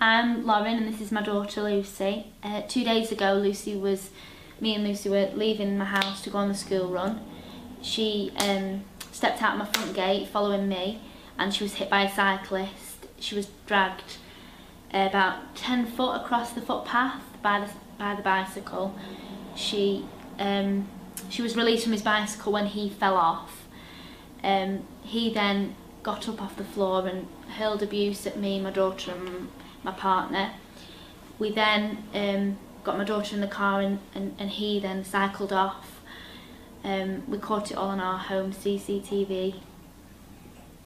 I'm Lauren and this is my daughter Lucy. Uh, two days ago Lucy was, me and Lucy were leaving my house to go on the school run. She um, stepped out my front gate following me and she was hit by a cyclist. She was dragged uh, about 10 foot across the footpath by the, by the bicycle. She, um, she was released from his bicycle when he fell off. Um, he then got up off the floor and hurled abuse at me, my daughter and my partner. We then um, got my daughter in the car and, and, and he then cycled off. Um, we caught it all on our home CCTV